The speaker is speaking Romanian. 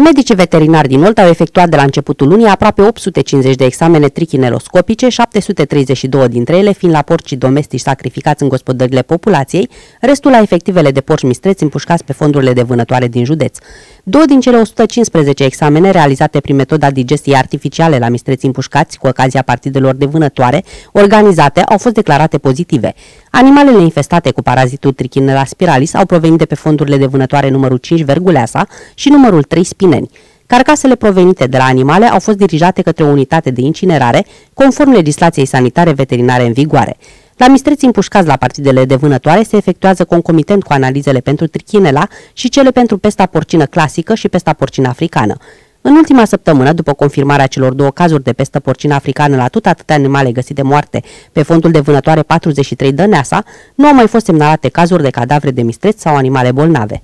Medicii veterinari din Olt au efectuat de la începutul lunii aproape 850 de examene trichineloscopice, 732 dintre ele fiind la porcii domestici sacrificați în gospodările populației, restul la efectivele de porci mistreți împușcați pe fondurile de vânătoare din județ. Două din cele 115 examene realizate prin metoda digestiei artificiale la mistreți împușcați cu ocazia partidelor de vânătoare organizate au fost declarate pozitive. Animalele infestate cu parazitul Trichinella spiralis au provenit de pe fondurile de vânătoare numărul 5 Verguleasa și numărul 3 Spineni. Carcasele provenite de la animale au fost dirijate către o unitate de incinerare, conform legislației sanitare veterinare în vigoare. La mistreți împușcați la partidele de vânătoare se efectuează concomitent cu analizele pentru trichinela și cele pentru pesta porcină clasică și pesta porcină africană. În ultima săptămână, după confirmarea celor două cazuri de pestă porcină africană la tot atâtea animale găsite moarte pe fondul de vânătoare 43 Dăneasa, nu au mai fost semnalate cazuri de cadavre de mistreți sau animale bolnave.